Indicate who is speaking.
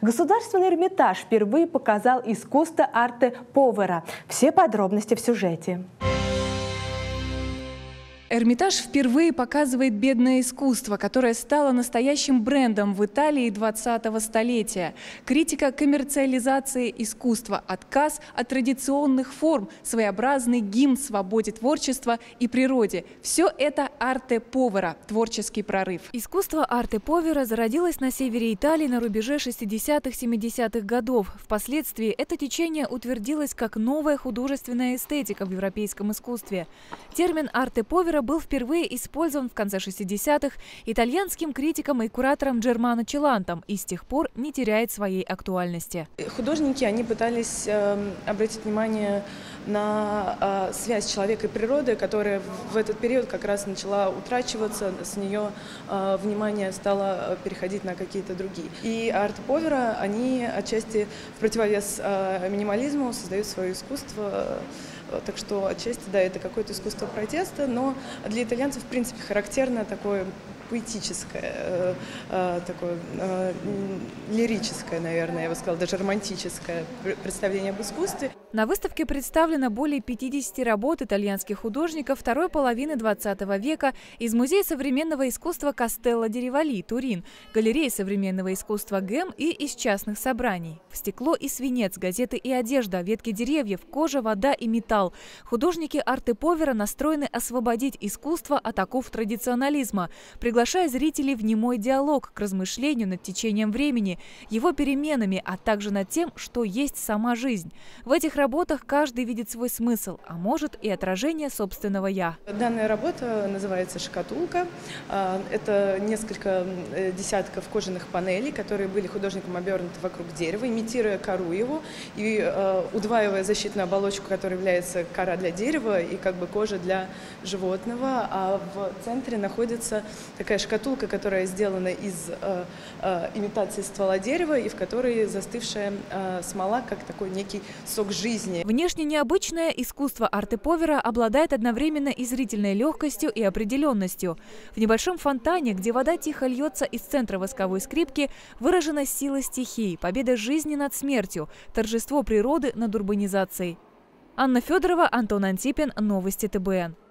Speaker 1: Государственный Эрмитаж впервые показал искусство арте Повера. Все подробности в сюжете.
Speaker 2: Эрмитаж впервые показывает бедное искусство, которое стало настоящим брендом в Италии 20-го столетия. Критика коммерциализации искусства, отказ от традиционных форм, своеобразный гимн свободе творчества и природе. Все это арте повера, творческий прорыв.
Speaker 3: Искусство арте повера зародилось на севере Италии на рубеже 60-70-х годов. Впоследствии это течение утвердилось как новая художественная эстетика в европейском искусстве. Термин арте повера Мира был впервые использован в конце 60-х итальянским критиком и куратором Джермано Челантом и с тех пор не теряет своей актуальности.
Speaker 4: Художники, они пытались э, обратить внимание на э, связь человека и природы, которая в этот период как раз начала утрачиваться, с нее э, внимание стало переходить на какие-то другие. И арт-повера, они отчасти в противовес э, минимализму создают свое искусство, так что отчасти, да, это какое-то искусство протеста, но для итальянцев, в принципе, характерно такое поэтическое, э, э, такое э, лирическое, наверное, я бы сказала, даже романтическое представление об искусстве.
Speaker 3: На выставке представлено более 50 работ итальянских художников второй половины 20 века из Музея современного искусства Кастелло ди Ривали, Турин, галереи современного искусства ГЭМ и из частных собраний. В стекло и свинец, газеты и одежда, ветки деревьев, кожа, вода и металл. Художники арты Повера настроены освободить искусство от оков традиционализма, приглашая приглашая зрителей в немой диалог к размышлению над течением времени, его переменами, а также над тем, что есть сама жизнь. В этих работах каждый видит свой смысл, а может и отражение собственного «я».
Speaker 4: Данная работа называется «Шкатулка». А, это несколько э, десятков кожаных панелей, которые были художником обернуты вокруг дерева, имитируя кору его и э, удваивая защитную оболочку, которая является кора для дерева и как бы кожа для животного. А в центре находится такая шкатулка, которая сделана из э, э, имитации ствола дерева и в которой застывшая э, смола, как такой некий сок жизни.
Speaker 3: Внешне необычное искусство арте-повера обладает одновременно и зрительной легкостью и определенностью. В небольшом фонтане, где вода тихо льется из центра восковой скрипки, выражена сила стихий, победа жизни над смертью, торжество природы над урбанизацией. Анна Федорова, Антон Антипин, Новости ТБН.